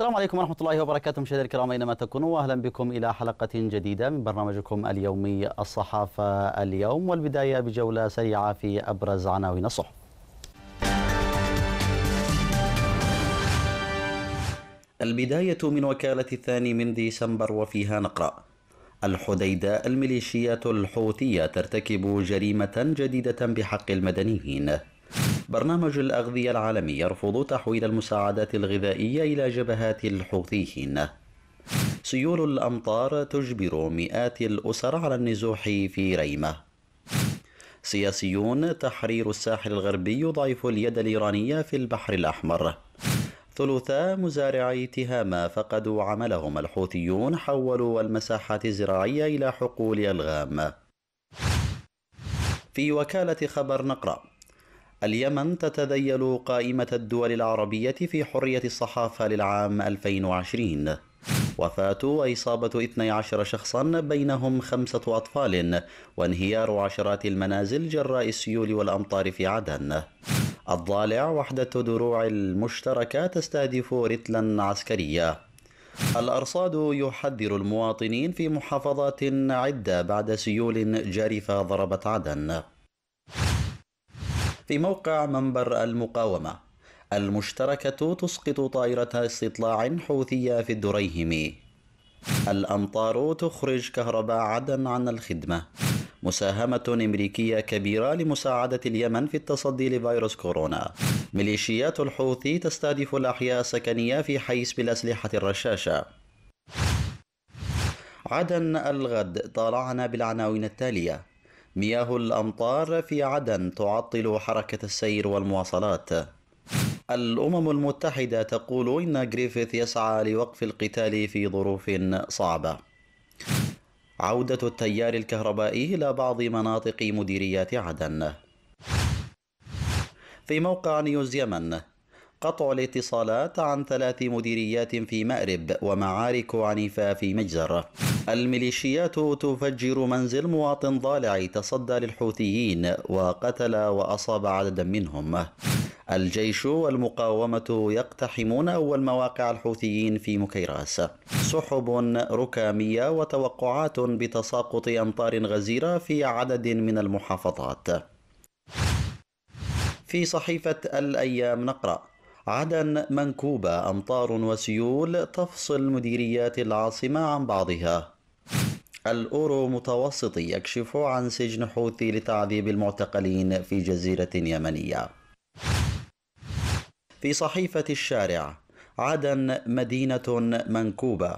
السلام عليكم ورحمة الله وبركاته. مشاهدينا الكرام أينما تكونوا وأهلا بكم إلى حلقة جديدة من برنامجكم اليومي الصحافة اليوم والبداية بجولة سريعة في أبرز عناوين الصحف. البداية من وكالة الثاني من ديسمبر وفيها نقرأ الحديدة الميليشيات الحوثية ترتكب جريمة جديدة بحق المدنيين. برنامج الأغذية العالمي يرفض تحويل المساعدات الغذائية إلى جبهات الحوثيين. سيول الأمطار تجبر مئات الأسر على النزوح في ريمة. سياسيون تحرير الساحل الغربي يضعف اليد الإيرانية في البحر الأحمر. ثلثا مزارعي تهامة فقدوا عملهم. الحوثيون حولوا المساحات الزراعية إلى حقول ألغام. في وكالة خبر نقرأ. اليمن تتذيل قائمة الدول العربية في حرية الصحافة للعام 2020 وفاة وإصابة 12 شخصا بينهم خمسة أطفال وانهيار عشرات المنازل جراء السيول والأمطار في عدن. الضالع وحدة دروع المشتركة تستهدف رتلا عسكرية. الأرصاد يحذر المواطنين في محافظات عدة بعد سيول جارفة ضربت عدن. في موقع منبر المقاومة. المشتركة تسقط طائرة استطلاع حوثية في الدريهم. الأمطار تخرج كهرباء عدن عن الخدمة. مساهمة أمريكية كبيرة لمساعدة اليمن في التصدي لفيروس كورونا. ميليشيات الحوثي تستهدف الأحياء السكنية في حيس بالأسلحة الرشاشة. عدن الغد طالعنا بالعناوين التالية. مياه الأمطار في عدن تعطل حركة السير والمواصلات. الأمم المتحدة تقول إن جريفيث يسعى لوقف القتال في ظروف صعبة. عودة التيار الكهربائي إلى بعض مناطق مديريات عدن. في موقع نيوز يمن قطع الاتصالات عن ثلاث مديريات في مأرب ومعارك عنيفة في مجزر. الميليشيات تفجر منزل مواطن ضالع تصدى للحوثيين وقتل وأصاب عددا منهم. الجيش والمقاومة يقتحمون أول مواقع الحوثيين في مكيراس. سحب ركامية وتوقعات بتساقط أمطار غزيرة في عدد من المحافظات. في صحيفة الأيام نقرأ عدن منكوبة أمطار وسيول تفصل مديريات العاصمة عن بعضها. الأورو متوسطي يكشف عن سجن حوثي لتعذيب المعتقلين في جزيرة يمنية. في صحيفة الشارع عدن مدينة منكوبة.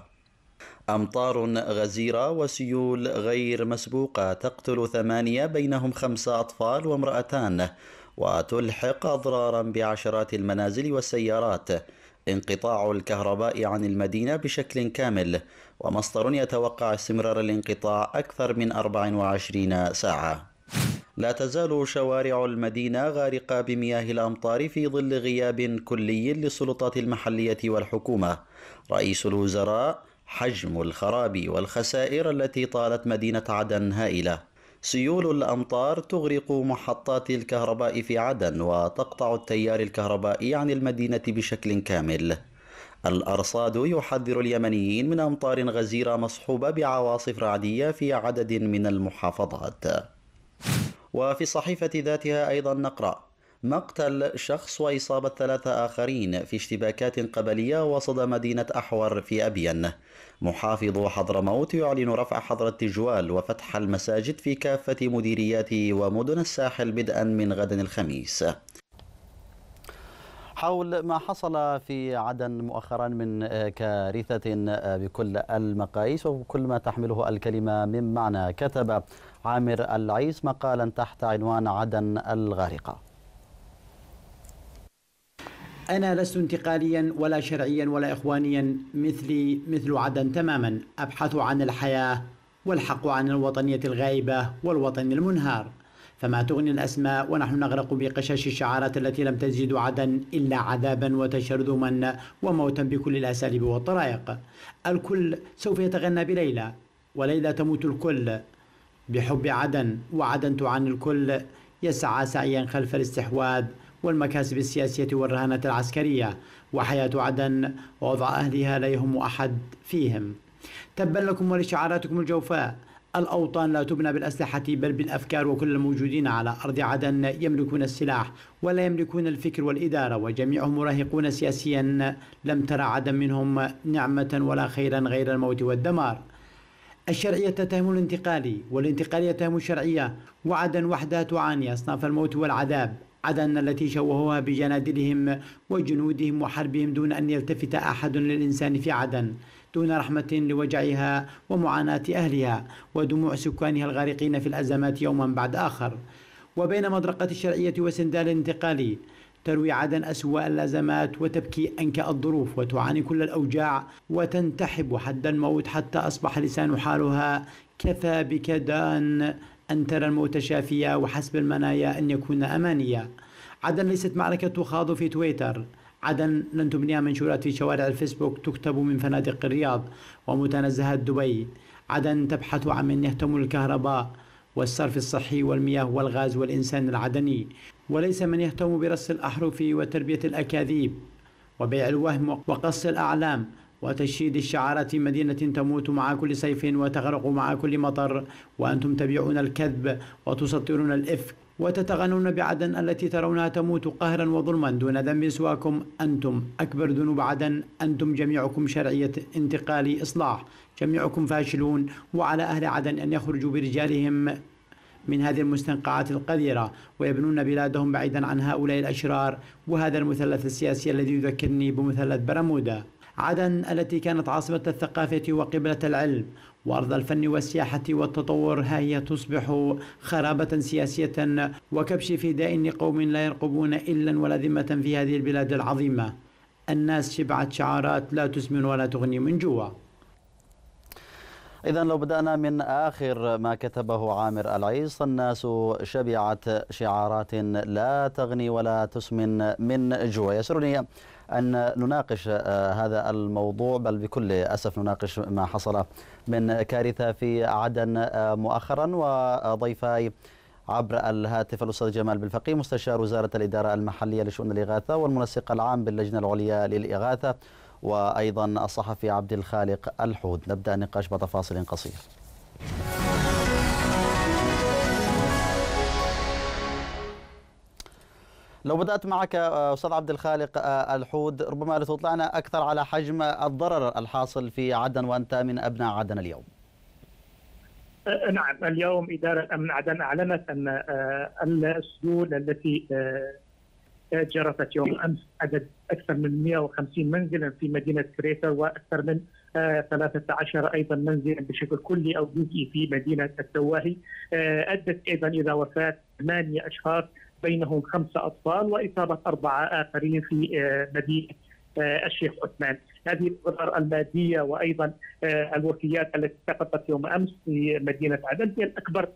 أمطار غزيرة وسيول غير مسبوقة تقتل ثمانية بينهم خمسة أطفال وامرأتان. وتلحق أضرارا بعشرات المنازل والسيارات. انقطاع الكهرباء عن المدينة بشكل كامل ومصدر يتوقع استمرار الانقطاع أكثر من 24 ساعة. لا تزال شوارع المدينة غارقة بمياه الأمطار في ظل غياب كلي للسلطات المحلية والحكومة. رئيس الوزراء حجم الخراب والخسائر التي طالت مدينة عدن هائلة. سيول الأمطار تغرق محطات الكهرباء في عدن وتقطع التيار الكهربائي عن المدينة بشكل كامل. الأرصاد يحذر اليمنيين من أمطار غزيرة مصحوبة بعواصف رعدية في عدد من المحافظات. وفي الصحيفة ذاتها أيضا نقرأ مقتل شخص وإصابة ثلاثة آخرين في اشتباكات قبلية وسط مدينة أحور في أبين. محافظ حضرموت يعلن رفع حظر التجوال وفتح المساجد في كافة مديريات ومدن الساحل بدءا من غد الخميس. حول ما حصل في عدن مؤخرا من كارثة بكل المقاييس وكل ما تحمله الكلمة من معنى. كتب عامر العيس مقالا تحت عنوان عدن الغارقة. أنا لست انتقاليا ولا شرعيا ولا إخوانيا مثلي مثل عدن تماما. أبحث عن الحياة والحق عن الوطنية الغائبة والوطن المنهار. فما تغني الأسماء ونحن نغرق بقشاش الشعارات التي لم تزيد عدن إلا عذابا وتشرذما وموتا بكل الأساليب والطرائق. الكل سوف يتغنى بليلى وليلى تموت الكل بحب عدن وعدن تعاني الكل. يسعى سعيا خلف الاستحواذ والمكاسب السياسية والرهانة العسكرية وحياة عدن ووضع أهلها لا يهم أحد فيهم. تبا لكم ولشعاراتكم الجوفاء الأوطان لا تبنى بالأسلحة بل بالأفكار وكل الموجودين على أرض عدن يملكون السلاح ولا يملكون الفكر والإدارة وجميعهم مراهقون سياسيا لم ترى عدن منهم نعمة ولا خيرا غير الموت والدمار. الشرعية تتهم الانتقالي والانتقالية تتهم الشرعية وعدن وحدها تعاني أصناف الموت والعذاب. عدن التي شوهوها بجنادلهم وجنودهم وحربهم دون أن يلتفت أحد للإنسان في عدن دون رحمة لوجعها ومعاناة أهلها ودموع سكانها الغارقين في الأزمات يوما بعد آخر. وبين مضرقة الشرعية وسندال الانتقالي تروي عدن أسوأ الأزمات وتبكي أنكأ الظروف وتعاني كل الأوجاع وتنتحب حد الموت حتى أصبح لسان حالها كفى بك دان أن ترى الموت شافيا وحسب المنايا أن يكون أمانيا عدن ليست معركة تخاض في تويتر. عدن لن تبنيها منشورات في شوارع الفيسبوك تكتب من فنادق الرياض ومتنزهات دبي. عدن تبحث عن من يهتم الكهرباء والصرف الصحي والمياه والغاز والإنسان العدني وليس من يهتم برص الأحرف وتربية الأكاذيب وبيع الوهم وقص الأعلام. وتشييد الشعارات مدينة تموت مع كل صيف وتغرق مع كل مطر وأنتم تبيعون الكذب وتسطرون الإفك وتتغنون بعدن التي ترونها تموت قهرا وظلما دون ذنب سواكم أنتم. أكبر ذنوب عدن أنتم جميعكم شرعية انتقال إصلاح. جميعكم فاشلون وعلى أهل عدن أن يخرجوا برجالهم من هذه المستنقعات القذرة ويبنون بلادهم بعيدا عن هؤلاء الأشرار. وهذا المثلث السياسي الذي يذكرني بمثلث برمودا. عدن التي كانت عاصمة الثقافة وقبلة العلم وأرض الفن والسياحة والتطور ها هي تصبح خرابة سياسية وكبش فداء لقوم لا يرقبون إلا ولا ذمة في هذه البلاد العظيمة. الناس شبعت شعارات لا تسمن ولا تغني من جوع إذا لو بدأنا من آخر ما كتبه عامر العيس الناس شبعت شعارات لا تغني ولا تسمن من جوع يسرني أن نناقش آه، هذا الموضوع بل بكل أسف نناقش ما حصل من كارثة في عدن آه، مؤخرا وضيفاي عبر الهاتف الأستاذ جمال بالفقيه مستشار وزارة الإدارة المحلية لشؤون الإغاثة والمنسق العام باللجنة العليا للإغاثة وأيضا الصحفي عبد الخالق الحود نبدأ النقاش بتفاصيل قصير. لو بدأت معك آه، أستاذ عبد الخالق آه، الحود ربما لتطلعنا أكثر على حجم الضرر الحاصل في عدن وأنت من أبناء عدن اليوم. أه، نعم اليوم إدارة أمن عدن أعلنت أن السيول التي جرفت يوم امس عدد أكثر من 150 منزلا في مدينة كريتا وأكثر من 13 أيضا منزلا بشكل كلي أو جزئي في مدينة التواهي أدت أيضا إلى وفاة ثمانية أشخاص بينهم خمسة أطفال وإصابة أربعة آخرين في آه، مدينة آه، الشيخ عثمان. هذه الاضرار المادية وأيضا آه، الوفيات التي سقطت يوم أمس في مدينة عدن هي الأكبر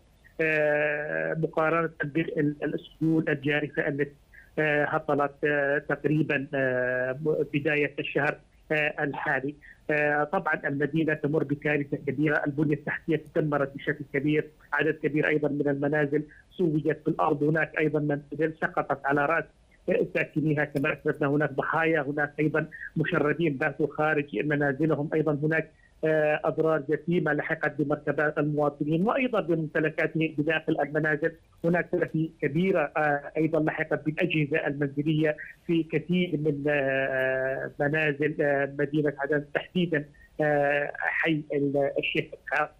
مقارنة بالسيول الجارفه التي هطلت تقريبا بداية الشهر. الحالي. طبعا المدينة تمر بكارثة كبيرة، البنية التحتية تدمرت بشكل كبير، عدد كبير أيضا من المنازل سويت في الأرض، هناك أيضا منازل سقطت على رأس ساكنيها كما أثبتنا هناك ضحايا، هناك أيضا مشردين باتوا خارج منازلهم، أيضا هناك آه، أضرار جسيمة لحقت بمركبات المواطنين وأيضا بممتلكاتهم بداخل المنازل، هناك تلفي كبيرة آه، أيضا لحقت بالأجهزة المنزلية في كثير من آه، منازل مدينة عدن تحديدا حي الشيخ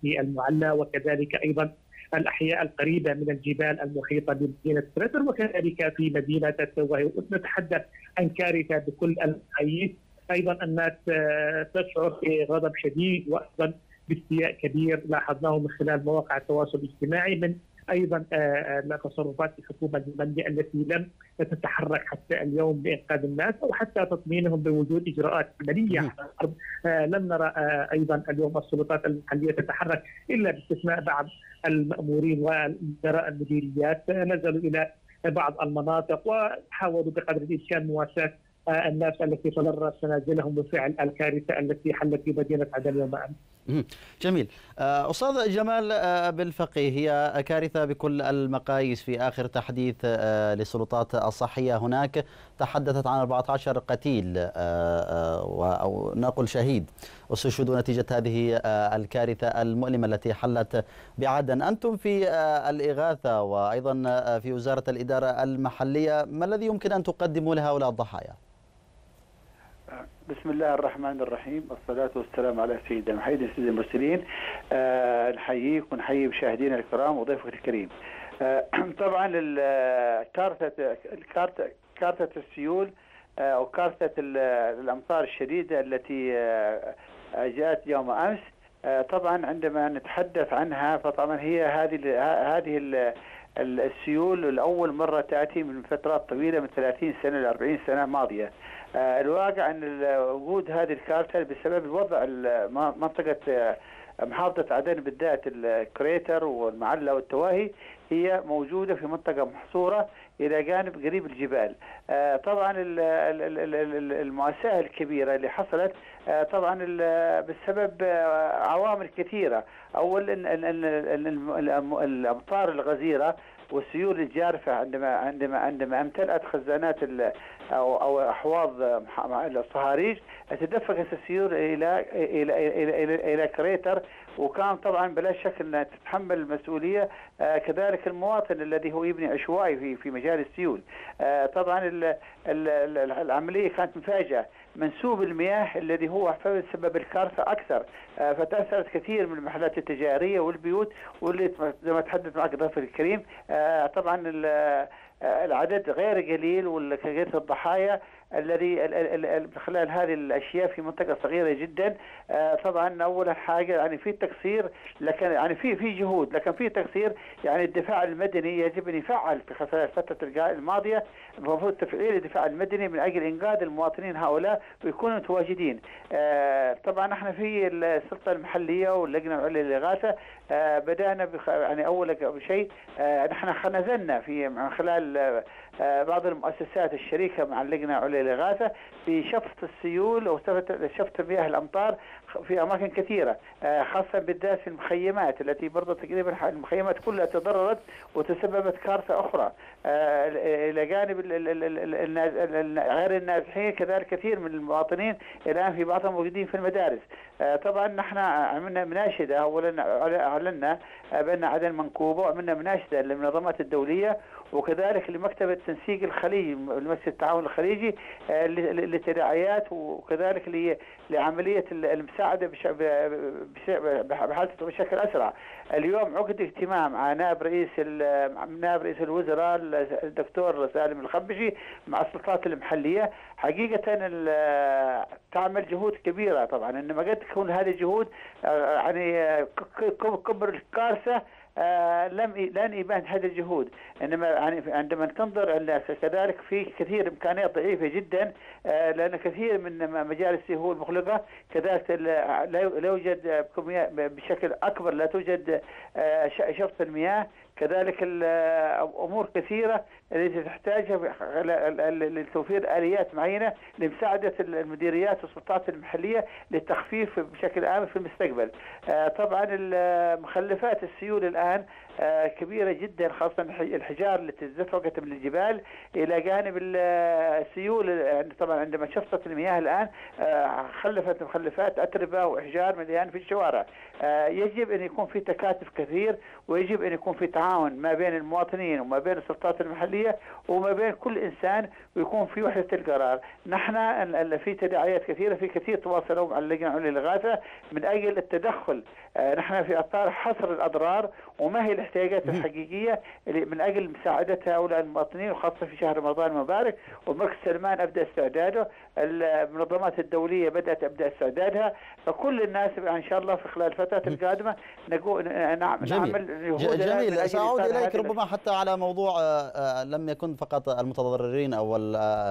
في المعلى وكذلك أيضا الأحياء القريبة من الجبال المحيطة بمدينة سرتر وكذلك في مدينة التوهي نتحدث عن كارثة بكل المقاييس أيضا الناس آه، تشعر بغضب شديد وأيضا باستياء كبير لاحظناه من خلال مواقع التواصل الاجتماعي من أيضا آه، آه، تصرفات الحكومة اليمنيه التي لم تتحرك حتى اليوم لانقاذ الناس أو حتى تطمينهم بوجود إجراءات عملية. على الأرض لم نرى أيضا اليوم السلطات المحلية تتحرك إلا باستثناء بعض المأمورين ومدراء المديريات. نزلوا إلى بعض المناطق وحاولوا بقدر الإمكان مواساة الناس التي تضررت منازلهم بفعل الكارثة التي حلت في مدينة عدن يوم أمس. جميل. آه، أستاذ جمال آه، بالفقيه هي كارثة بكل المقاييس في آخر تحديث آه، للسلطات الصحية. هناك تحدثت عن 14 قتيل أو نقول شهيد. استشهدوا نتيجة هذه الكارثة المؤلمة التي حلت بعدن. أنتم في الإغاثة وأيضا في وزارة الإدارة المحلية ما الذي يمكن أن تقدموا لهؤلاء الضحايا؟ بسم الله الرحمن الرحيم. والصلاة والسلام على سيدنا محمد سيد المرسلين. أه نحييك ونحيي مشاهدينا الكرام وضيفك الكريم. أه طبعا كارثة كارثة السيول آه، أو كارثة الأمطار الشديدة التي آه، جاءت يوم أمس. آه، طبعا عندما نتحدث عنها فطبعا هي هذه هذه السيول لأول مرة تأتي من فترات طويلة من 30 سنة ل 40 سنة ماضية. الواقع أن وجود هذه الكارتة بسبب الوضع منطقة آه، محافظة عدن بالذات الكريتر والمعلة والتواهي هي موجودة في منطقة محصورة إلى جانب قريب الجبال. آه، طبعا المؤسسة الكبيرة اللي حصلت طبعا بسبب عوامل كثيرة. أولا الأمطار الغزيرة والسيول الجارفة عندما عندما عندما امتلأت خزانات أو أو أحواض الصهاريج تدفقت السيول إلى إلى إلى إلى, إلى كريتر وكان طبعا بلا شك إنها تتحمل المسؤولية آه كذلك المواطن الذي هو يبني عشوائي في في مجال السيول. آه طبعا ال ال العملية كانت مفاجأة. منسوب المياه الذي هو سبب الكارثة أكثر. آه فتأثرت كثير من المحلات التجارية والبيوت واللي زي ما تحدث معك ضيفي الكريم. آه طبعا العدد غير قليل وكثير الضحايا. الذي خلال هذه الأشياء في منطقة صغيرة جدا. آه، طبعا أول حاجة يعني في تقصير لكن يعني في في جهود لكن في تقصير يعني الدفاع المدني يجب أن يفعل في خلال الفترة الماضية. المفروض تفعيل الدفاع المدني من أجل إنقاذ المواطنين هؤلاء ويكونوا متواجدين. آه، طبعا إحنا في السلطة المحلية واللجنة العليا للإغاثة آه، بدأنا يعني أول شيء نحن نزلنا في من خلال بعض المؤسسات الشريكة مع اللجنه العليا للاغاثه في شفط السيول أو شفط مياه الأمطار في أماكن كثيرة آه، خاصة بالذات في المخيمات التي برضه تقريبا المخيمات كلها تضررت وتسببت كارثة أخرى. آه، إلى جانب غير النازحين كذلك كثير من المواطنين الآن في بعضهم موجودين في المدارس. آه، طبعا نحن عملنا مناشدة اولا أعلنا بأن عدن منكوبة وعملنا مناشدة للمنظمات الدولية وكذلك لمكتب التنسيق الخليجي لمجلس التعاون الخليجي للتداعيات وكذلك لعملية المساعدة بحالته بشكل أسرع. اليوم عقد اجتماع مع نائب رئيس نائب رئيس الوزراء الدكتور سالم الخبشي مع السلطات المحلية حقيقة تعمل جهود كبيرة طبعا إنما قد تكون هذه الجهود آه، يعني كبر الكارثة آه لم لن يبان هذه الجهود. إنما يعني عندما تنظر كذلك في كثير إمكانيات ضعيفة جدا آه لأن كثير من مجال السهول المخلقه كذلك لا يوجد بشكل أكبر لا توجد آه شفط المياه. كذلك أمور كثيرة التي تحتاجها لتوفير آليات معينة لمساعدة المديريات والسلطات المحلية للتخفيف بشكل عام في المستقبل. آه، طبعا مخلفات السيول الآن آه، كبيرة جدا خاصة الحجار التي تزفقت من الجبال إلى جانب السيول يعني طبعا عندما شفطت المياه الآن آه، خلفت مخلفات أتربة وإحجار مليان في الشوارع. يجب أن يكون في تكاتف كثير ويجب أن يكون في تعاون ما بين المواطنين وما بين السلطات المحلية وما بين كل إنسان ويكون في وحدة القرار، نحن في تداعيات كثيرة في كثير تواصلوا مع اللجنة العليا للاغاثه من أجل التدخل، آه، نحن في أطار حصر الأضرار وما هي الاحتياجات الحقيقية من أجل مساعده هؤلاء المواطنين وخاصة في شهر رمضان المبارك. ومركز سلمان أبدأ استعداده، المنظمات الدولية بدأت أبدأ استعدادها، فكل الناس إن شاء الله في خلال الفترة القادمة نعم نعمل جميل. سأعود إليك ربما حتى على موضوع آه، آه، لم يكن فقط المتضررين أو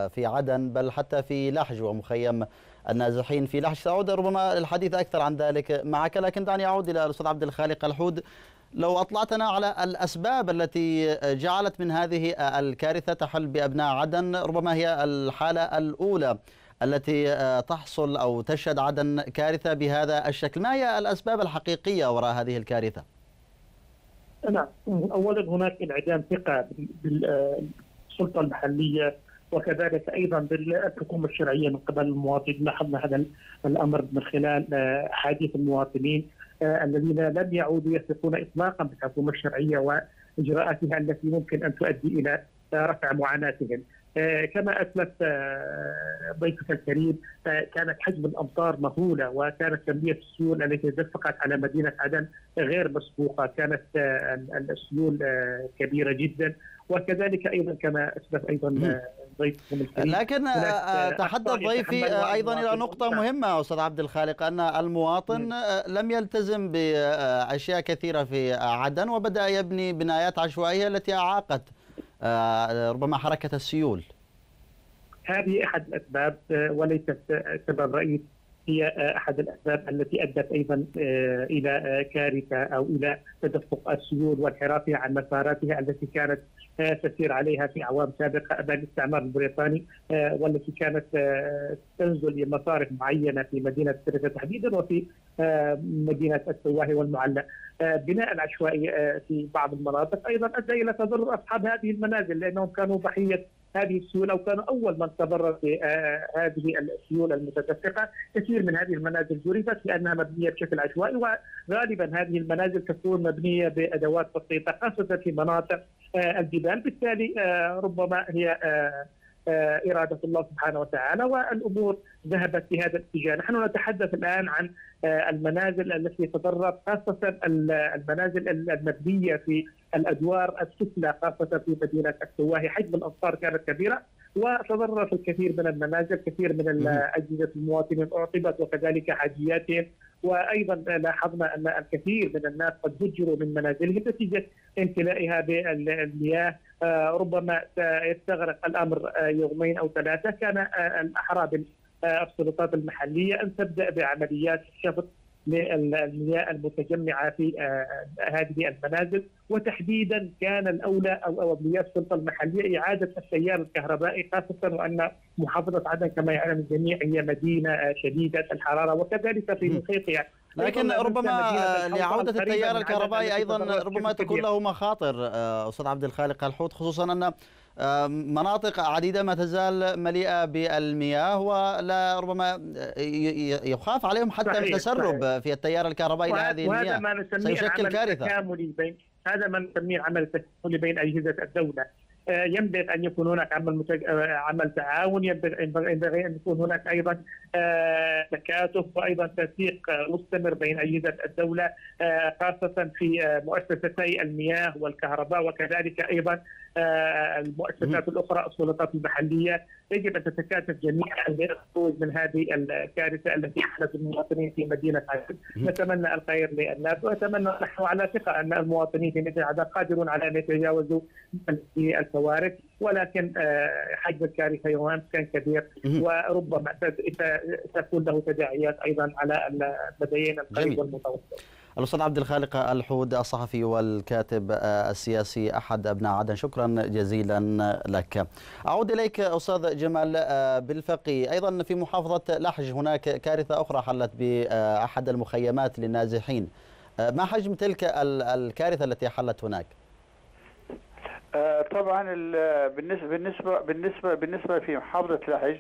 في عدن بل حتى في لحج ومخيم النازحين في لحج. سأعود ربما للحديث أكثر عن ذلك معك. لكن دعني أعود إلى الأستاذ عبد الخالق الحود لو أطلعتنا على الأسباب التي جعلت من هذه الكارثة تحل بأبناء عدن ربما هي الحالة الأولى التي تحصل أو تشهد عدن كارثة بهذا الشكل. ما هي الأسباب الحقيقية وراء هذه الكارثة؟ نعم اولا هناك انعدام ثقة بالسلطة المحلية وكذلك أيضا بالحكومة الشرعية من قبل المواطنين. لاحظنا هذا الأمر من خلال احاديث المواطنين. الذين لم يعودوا يثقون اطلاقا بالحكومة الشرعية وإجراءاتها التي ممكن أن تؤدي إلى رفع معاناتهم. كما اسلف ضيفك الكريم كانت حجم الأمطار مهولة وكانت كميه السيول التي دفقت على مدينة عدن غير مسبوقة، كانت السيول كبيرة جدا وكذلك أيضا كما اسلف أيضا ضيفكم لكن تحدث ضيفي أيضا إلى نقطة مهمة أستاذ عبد الخالق أن المواطن لم يلتزم بأشياء كثيرة في عدن وبدأ يبني بنايات عشوائية التي أعاقت ربما حركة السيول. هذه أحد الأسباب وليست سبب رئيس هي أحد الأسباب التي أدت أيضا إلى كارثة أو إلى تدفق السيول وانحرافها عن مساراتها التي كانت تسير عليها في أعوام سابقة امام الاستعمار البريطاني والتي كانت تنزل لمصارف معينة في مدينة سرقة تحديدا وفي مدينة السواهي والمعلى. بناء العشوائي في بعض المناطق أيضا أدى إلى تضرر أصحاب هذه المنازل لأنهم كانوا ضحية هذه السيول أو كانوا أول من تضرر بهذه السيول المتدفقة، كثير من هذه المنازل جرفت لأنها مبنية بشكل عشوائي وغالبا هذه المنازل تكون مبنية بأدوات بسيطة خاصة في مناطق الجبال، بالتالي ربما هي إرادة الله سبحانه وتعالى والأمور ذهبت في هذا الاتجاه. نحن نتحدث الآن عن المنازل التي تضررت خاصة المنازل المبنية في الأدوار السفلى خاصة في مدينة السواهي حجم الأمطار كانت كبيرة وتضررت الكثير من المنازل كثير من أجهزة المواطنين أعطبت وكذلك حاجياتهم. وأيضا لاحظنا أن الكثير من الناس قد هجروا من منازلهم نتيجة امتلائها بالمياه ربما يستغرق الأمر يومين أو ثلاثة. كان الاحرى بالسلطات المحلية أن تبدأ بعمليات شفط للمياه المتجمعة في هذه المنازل. وتحديدا كان الأولى أو اولويات السلطة المحلية إعادة التيار الكهربائي خاصة وأن محافظة عدن كما يعلم الجميع هي مدينة شديدة الحرارة وكذلك في محيطها لكن ربما لعودة التيار الكهربائي أيضا ربما تكون له مخاطر أستاذ عبد الخالق الحوت خصوصا أن مناطق عديدة ما تزال مليئة بالمياه ولا ربما يخاف عليهم حتى من التسرب في التيار الكهربائي لهذه المياه. وهذا ما نسميه سيشكل كارثة. هذا ما نسميه عمل تكاملي بين أجهزة الدولة. ينبغي أن يكون هناك عمل متج... عمل تعاون ينبغي أن يكون هناك أيضا تكاتف وأيضا تنسيق مستمر بين أجهزة الدولة خاصة في مؤسستي المياه والكهرباء وكذلك أيضا المؤسسات الأخرى السلطات المحلية يجب أن تتكاتف جميعا للخروج من هذه الكارثة التي حدثت المواطنين في مدينة عدن. نتمنى الخير للناس ونتمنى نحن على ثقة أن المواطنين في مدينه عدن قادرون على أن يتجاوزوا الكوارث ولكن حجم الكارثة يوم كان كبير وربما تكون له تداعيات أيضا على المديين القريب والمتوسط. الأستاذ عبد الخالق الحود الصحفي والكاتب السياسي أحد أبناء عدن شكرا جزيلا لك. أعود إليك أستاذ جمال بالفقي أيضا في محافظة لحج هناك كارثة أخرى حلت بأحد المخيمات للنازحين. ما حجم تلك الكارثة التي حلت هناك؟ طبعا بالنسبة بالنسبة بالنسبة بالنسبة في محافظة لحج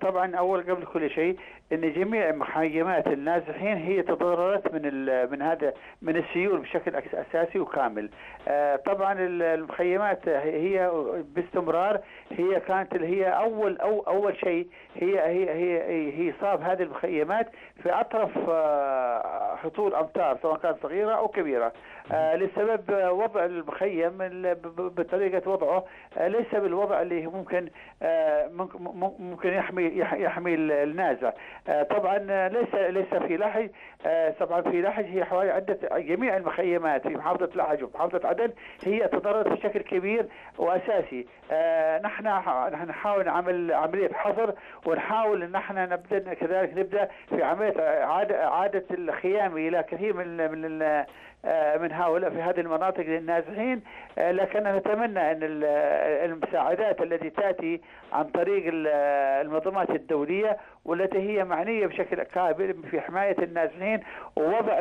طبعا أول قبل كل شيء إن جميع مخيمات النازحين هي تضررت من من هذا من السيول بشكل أساسي وكامل. طبعا المخيمات هي باستمرار هي كانت اللي هي أول أو أول شيء هي هي هي هي صاب هذه المخيمات في اطرف هطول امطار سواء كانت صغيرة أو كبيرة. لسبب وضع المخيم بطريقة وضعه ليس بالوضع اللي ممكن ممكن يحمي يحمي النازع. طبعا ليس ليس في لحج طبعا في لحج هي حوالي عده جميع المخيمات في محافظة لحج ومحافظه عدن هي تضررت بشكل كبير وأساسي. نحن نحن نحاول نعمل عملية حظر ونحاول إن إحنا نبدا كذلك نبدأ في عملية اعاده اعاده الخيام إلى كثير من من من هؤلاء في هذه المناطق للنازحين لكن نتمنى أن المساعدات التي تأتي عن طريق المنظمات الدولية والتي هي معنية بشكل كامل في حماية النازحين ووضع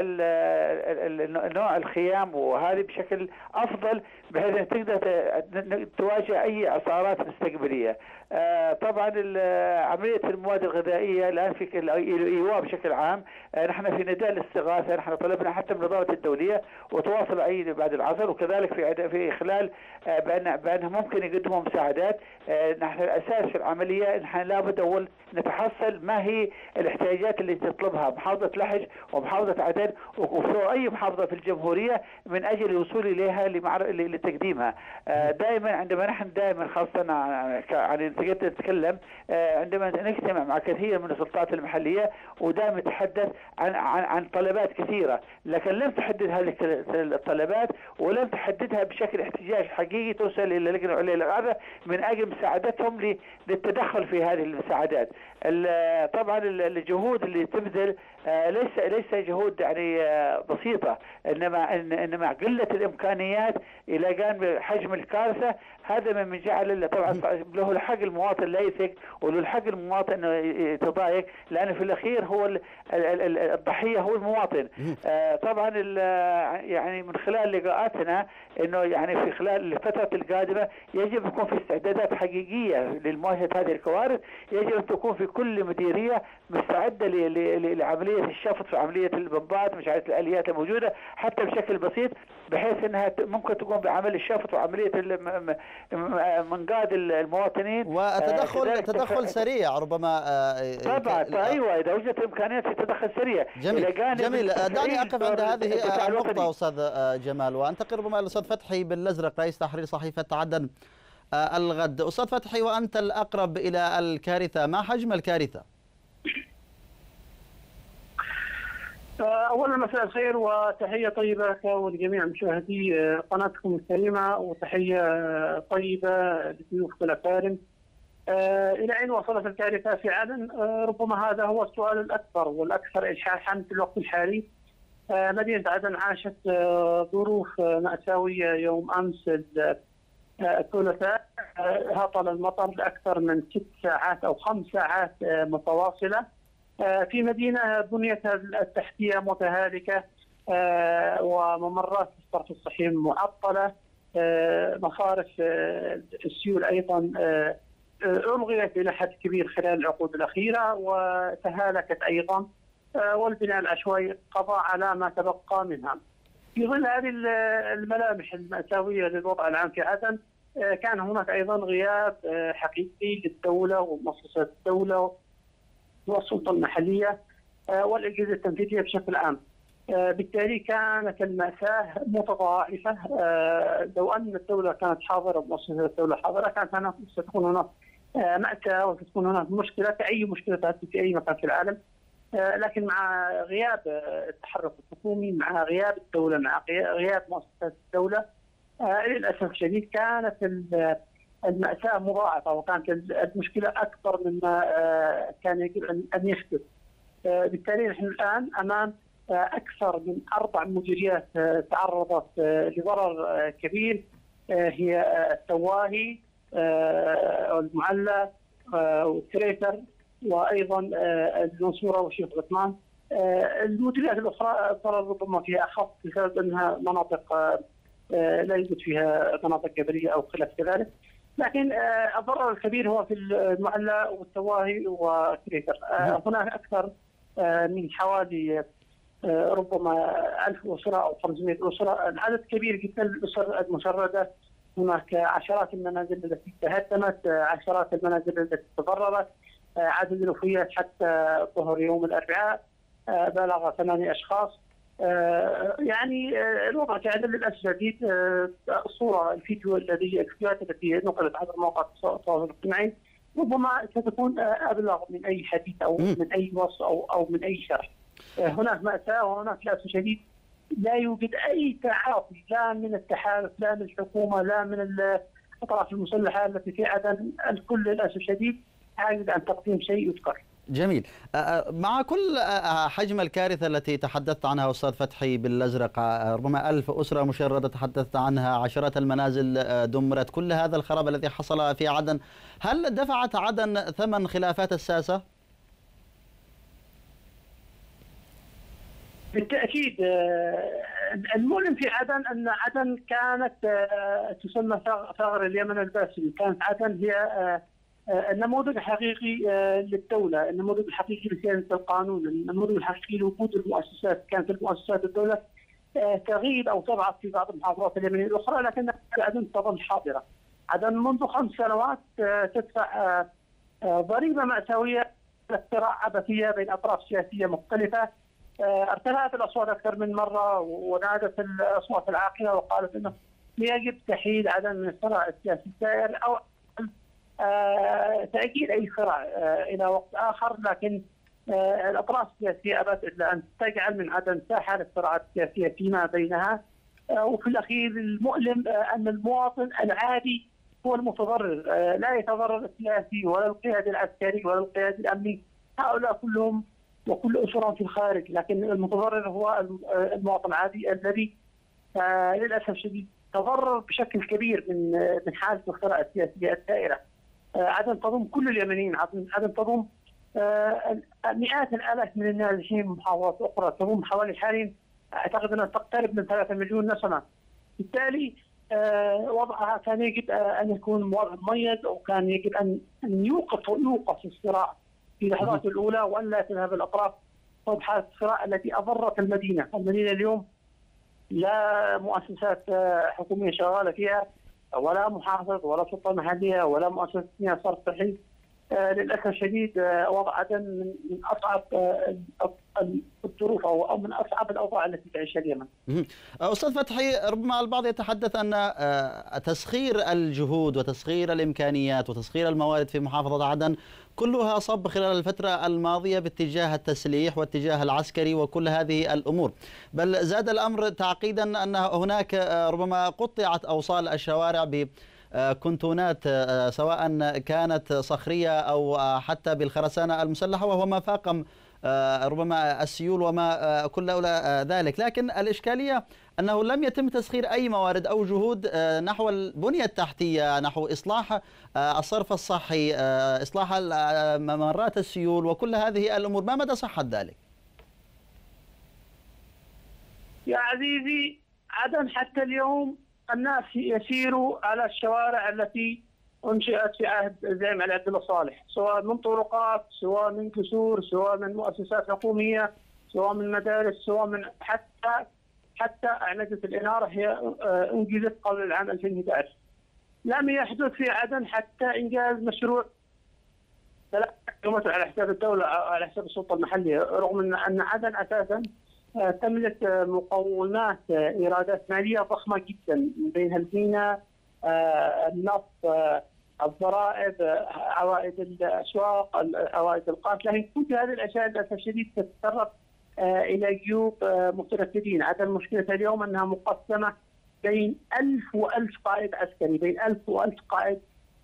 نوع الخيام وهذه بشكل أفضل بحيث تقدر تواجه أي آثارات مستقبلية. آه، طبعا عملية المواد الغذائية الآن في الايواء بشكل عام. آه، نحن في نداء الاستغاثة نحن طلبنا حتى من النظام الدولية وتواصل اي بعد العصر وكذلك في في خلال آه، بان بأنهم ممكن يقدموا مساعدات. نحن الأساس في العملية نحن لابد أول نتحصل ما هي الاحتياجات اللي تطلبها محافظة لحج ومحافظة عدن وفي أي محافظة في الجمهورية من أجل الوصول إليها لتقديمها. دائما عندما نحن دائما خاصة عن تقدر تتكلم آه، عندما نجتمع مع كثير من السلطات المحلية ودائما نتحدث عن عن عن طلبات كثيرة لكن لم تحدد هذه الطلبات ولم تحددها بشكل احتجاج حقيقي توصل إلى اللجنه العليا للغاده من أجل مساعدتهم للتدخل في هذه المساعدات. طبعا الجهود اللي تبذل آه، ليس ليس جهود يعني آه، بسيطة. انما إنما قلة الإمكانيات إلى جانب حجم الكارثة هذا من جعل طبعا له الحق المواطن لا يثق وله الحق المواطن إنه يتضايق لأنه في الأخير هو الضحية هو المواطن. آه، طبعا يعني من خلال لقاءاتنا إنه يعني في خلال الفترة القادمة يجب يكون في استعدادات حقيقية لمواجهة هذه الكوارث يجب أن تكون في كل مديرية مستعدة لعملية الشفط في عملية البمبات مش عارف الآليات الموجودة حتى بشكل بسيط بحيث إنها ممكن تقوم بعمل الشفط وعملية منقاد المواطنين. وتدخل آه تدخل سريع ربما آه طبعا آه أيوه إذا وجدت امكانيات في تدخل سريع. جميل جميل. دعني أقف عند هذه النقطة أستاذ آه، جمال. وأنتقل ربما إلى الاستاذ فتحي بالأزرق رئيس تحرير صحيفة عدن. آه، الغد أستاذ فتحي وأنت الأقرب إلى الكارثة ما حجم الكارثة اولا مساء الخير وتحية طيبة لك ولجميع مشاهدي آه، قناتكم الكريمه وتحية آه، طيبة لضيوفكم الاكارم. آه، إلى أين وصلت الكارثة عدن؟ ربما هذا هو السؤال الأكبر والأكثر الحاحا في الوقت الحالي. مدينة عدن عاشت ظروف مأساوية يوم أمس الثلاثاء هطل المطر لأكثر من ست ساعات أو خمس ساعات متواصلة. آه، في مدينة بنيتها التحتية متهالكة آه، وممرات الصرف الصحي معطلة آه، مصارف السيول أيضا ألغيت إلى حد كبير خلال العقود الأخيرة وتهالكت أيضا والبناء العشوائي قضى على ما تبقى منها. في ظل هذه الملامح المأساوية للوضع العام في عدن كان هناك أيضا غياب حقيقي للدولة ومؤسسات الدولة والسلطة المحلية آه، والأجهزة التنفيذية بشكل عام. آه، بالتالي كانت المأساة متضاعفة آه، لو أن الدولة كانت حاضرة ومؤسسة الدولة حاضرة كانت هناك ستكون هناك مأساة وستكون هناك مشكلة كأي مشكلة تحدث في أي مكان في العالم لكن مع غياب التحرك الحكومي مع غياب الدولة مع غياب مؤسسات الدولة للأسف الشديد كانت المأساة مضاعفة وكانت المشكلة أكبر مما آه، كان يجب أن يحدث آه، بالتالي نحن الآن أمام آه، أكثر من أربع مديريات تعرضت لضرر كبير هي التواهي والمعلى وكريتر وأيضا المنصورة والشيخ عثمان. المديريات الأخرى الضرر ربما فيها أخف بسبب أنها مناطق لا يوجد فيها مناطق جبلية أو خلاف كذلك. لكن آه، الضرر الكبير هو في المعلى والتواهي وكريتر. آه، نعم. هناك أكثر آه، من حوالي ربما 1000 أسرة أو 500 أسرة. العدد كبير جدا الاسر المشردة. هناك عشرات المنازل التي تهدمت عشرات المنازل التي تضررت. عدد الوفيات حتى ظهر يوم الأربعاء بلغ ثمانية أشخاص آه، يعني آه، الوضع كان للأسف الشديد آه، الصورة الفيديو الذي الفيديوهات التي نقلت عبر مواقع التواصل الاجتماعي ربما ستكون أبلغ من أي حديث أو من أي وصف أو أو من أي شرح. هناك مأساة وهناك للأسف الشديد لا يوجد أي تعاطي لا من التحالف لا من الحكومة لا من الأطراف المسلحة التي في عدن الكل للأسف الشديد عاجز عن تقديم شيء يذكر. جميل مع كل حجم الكارثة التي تحدثت عنها أستاذ فتحي بالأزرق ربما ألف أسرة مشردة تحدثت عنها عشرات المنازل دمرت كل هذا الخراب الذي حصل في عدن هل دفعت عدن ثمن خلافات الساسة؟ بالتأكيد المؤلم في عدن أن عدن كانت تسمى ثغر اليمن الباسل، كانت عدن هي النموذج الحقيقي آه، للدولة، النموذج الحقيقي لسياده القانون، النموذج الحقيقي لوجود المؤسسات، كانت المؤسسات الدولة آه، تغيب أو تضعف في بعض المحافظات اليمنية الأخرى لكن عدن تظل حاضرة. عدن منذ خمس سنوات تدفع ضريبة مأساوية لصراع عبثية بين أطراف سياسية مختلفة. ارتفعت الأصوات أكثر من مرة ونادت الأصوات العاقلة وقالت إنه يجب تحييد عدن من الصراع السياسي السائر أو آه، تاجيل أي صراع آه، إلى وقت آخر لكن آه، الأطراف السياسية أبت إلا أن تجعل من عدن ساحة للصراعات السياسية فيما بينها وفي الأخير المؤلم أن المواطن العادي هو المتضرر لا يتضرر السياسي ولا القيادي العسكري ولا القيادي الأمني هؤلاء كلهم وكل أسرهم في الخارج لكن المتضرر هو المواطن العادي الذي للأسف الشديد تضرر بشكل كبير من من حالة الصراع السياسية الدائره. آه، عدن تضم كل اليمنيين عدن تضم آه، مئات الآلاف من النازحين محافظات أخرى تضم حوالي حاليا أعتقد أنها تقترب من 3 مليون نسمة. بالتالي آه، وضعها كان يجب أن يكون وضع مميز وكان يجب ان يوقف يوقف الصراع في اللحظات الأولى وأن لا تذهب الأطراف صوب حاله الصراع التي أضرت المدينة، المدينة اليوم لا مؤسسات حكومية شغالة فيها. ولا محافظ ولا سلطة محليه ولا مؤسسه صرف صحي آه للأسف الشديد آه وضع عدن من أصعب آه الظروف أو من أصعب الأوضاع التي تعيشها اليمن. أستاذ فتحي ربما البعض يتحدث أن آه، تسخير الجهود وتسخير الإمكانيات وتسخير الموارد في محافظة عدن كلها صب خلال الفترة الماضية باتجاه التسليح واتجاه العسكري وكل هذه الأمور بل زاد الأمر تعقيدا أن هناك آه، ربما قطعت أوصال الشوارع ب كنتونات آه، سواء كانت صخرية أو حتى بالخرسانة المسلحة وهو ما فاقم آه، ربما السيول وما كل ذلك لكن الإشكالية أنه لم يتم تسخير أي موارد أو جهود آه، نحو البنية التحتية نحو إصلاح آه، الصرف الصحي آه، إصلاح ممرات السيول وكل هذه الأمور ما مدى صحة ذلك؟ يا عزيزي عدن حتى اليوم الناس يسيروا على الشوارع التي أنشئت في عهد الزعيم علي عبد الله صالح سواء من طرقات سواء من كسور سواء من مؤسسات حكومية سواء من مدارس سواء من حتى حتى أعمدة الإنارة هي آه، أنجزت قبل العام 2011 لم يحدث في عدن حتى إنجاز مشروع ثلاث على حساب الدولة أو على حساب السلطة المحلية رغم أن عدن أساسا آه، تملك مقومات آه، إيرادات مالية ضخمة جدا بينها الميناء النفط الضرائب عوائد الأسواق عوائد القاس لكن كل هذه الأشياء للاسف الشديد تتسرب آه، إلى جيوب آه، مترفدين، عدم مشكله اليوم أنها مقسمة بين ألف وألف قائد عسكري، بين ألف وألف قائد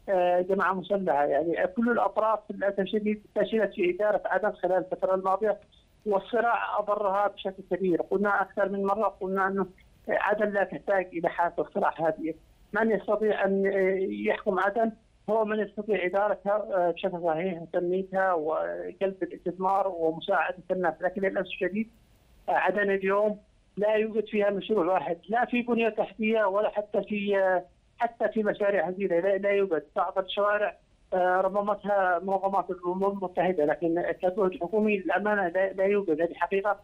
آه، جماعة مسلحة، يعني كل الأطراف للاسف الشديد فشلت في إدارة عدن خلال الفترة الماضية والصراع أضرها بشكل كبير، قلنا أكثر من مرة قلنا أنه عدن لا تحتاج إلى حاله الصراع هذه، من يستطيع أن يحكم عدن؟ هو من يستطيع إدارتها آه، بشكل صحيح وتنميتها وجلب الاستثمار ومساعدة الناس، لكن للأسف الشديد آه، عدن اليوم لا يوجد فيها مشروع واحد، لا في بنية تحتية ولا حتى في آه، حتى في مشاريع هزيله لا, يوجد، بعض الشوارع رممتها منظمات الأمم المتحدة لكن كجهد حكومي للأمانة لا يوجد. هذه حقيقة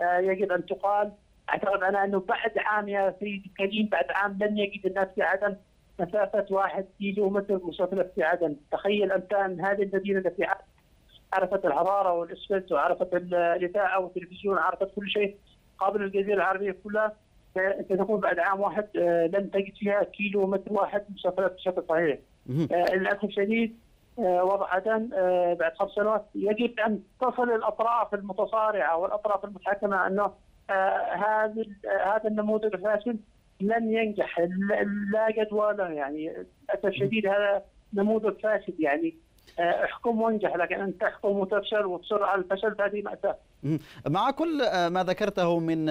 يجب أن تقال. أعتقد أنا إنه بعد عام يا سيدي الكريم بعد عام لن يجد الناس في عدن مسافة واحد كيلو متر مسافة في عدن. تخيل أنت أن هذه المدينة التي عرفت الحضارة والإسفلت وعرفت الإذاعة والتلفزيون عرفت كل شيء قابل الجزيرة العربية كلها ستكون بعد عام واحد آه، لن تجد فيها كيلو متر واحد مسافرات بشكل صحيح. آه، للأسف الشديد آه، وضع عدن بعد خمس سنوات يجب أن تصل الأطراف المتصارعة والأطراف المتحكمة أنه هذا هذا النموذج الفاشل لن ينجح لا جدوى له يعني. للاسف الشديد هذا نموذج فاسد يعني. احكم وانجح لكن ان تحكم وتفشل وتصر على الفشل فهذه مأساة. مع كل ما ذكرته من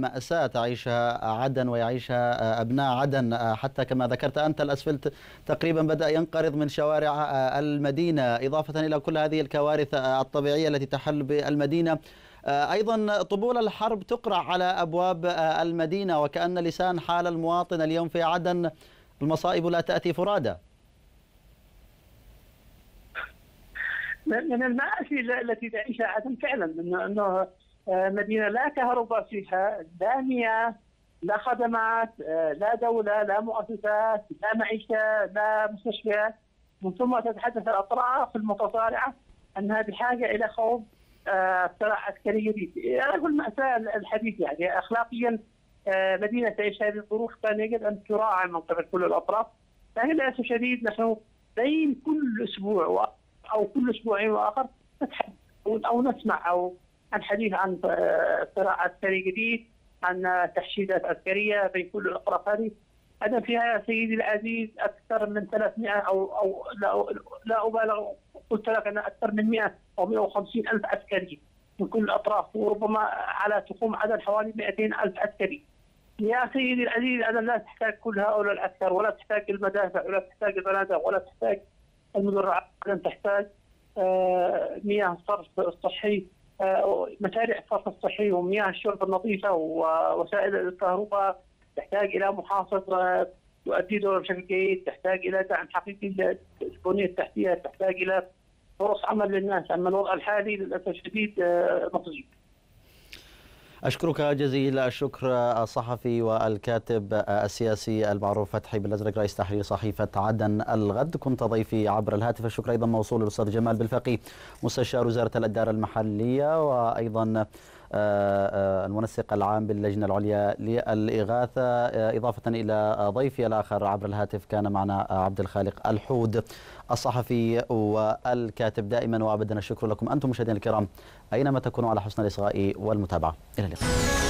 مأساة تعيشها عدن ويعيشها أبناء عدن حتى كما ذكرت أنت الأسفلت تقريبا بدأ ينقرض من شوارع المدينة إضافة إلى كل هذه الكوارث الطبيعية التي تحل بالمدينة. أيضا طبول الحرب تقرع على أبواب المدينة وكأن لسان حال المواطن اليوم في عدن المصائب لا تأتي فرادى. من المآسي التي تعيشها عدن فعلا انه إنه مدينة لا كهرباء فيها لا مياه لا خدمات لا دولة لا مؤسسات لا معيشة لا مستشفيات من ثم تتحدث الأطراف المتصارعة أنها بحاجة إلى خوف صراع عسكري جديد أنا أقول مأساة الحديث يعني. اخلاقيا مدينة تعيش هذه الظروف كان يجب أن تراعى من قبل كل الأطراف. لكن للاسف الشديد نحن بين كل أسبوع أو كل أسبوعين وآخر نتحدث أو نسمع أو عن حديث عن صراع عسكري جديد عن تحشيدات عسكرية بين كل الأطراف هذه. أنا فيها يا سيدي العزيز أكثر من 300 أو أو لا, لا أبالغ قلت لك ان أكثر من 100 أو 150 ألف عسكري من كل الأطراف وربما على تقوم عدد حوالي 200 ألف عسكري. يا سيدي العزيز أنا لا تحتاج كل هؤلاء العسكر ولا تحتاج المدافع ولا تحتاج البنادق ولا تحتاج المدرعات لن تحتاج مياه الصرف الصحي مشاريع الصرف الصحي ومياه الشرب النظيفه ووسائل الكهرباء تحتاج إلى محافظة تؤدي دورها بشكل جيد، تحتاج إلى دعم حقيقي للبنيه التحتية، تحتاج إلى فرص عمل للناس، أما الوضع الحالي للأسف الشديد مخزي. أشكرك جزيل الشكر الصحفي والكاتب السياسي المعروف فتحي بالأزرق رئيس تحرير صحيفة عدن الغد. كنت ضيفي عبر الهاتف. الشكر أيضا موصول للأستاذ جمال بالفقي مستشار وزارة الإدارة المحلية وأيضا المنسق العام باللجنة العليا للإغاثة. إضافة إلى ضيفي الآخر عبر الهاتف كان معنا عبد الخالق الحود الصحفي والكاتب دائما. وابدا الشكر لكم أنتم مشاهدينا الكرام أينما تكونوا على حسن الإصغاء والمتابعة. إلى اللقاء.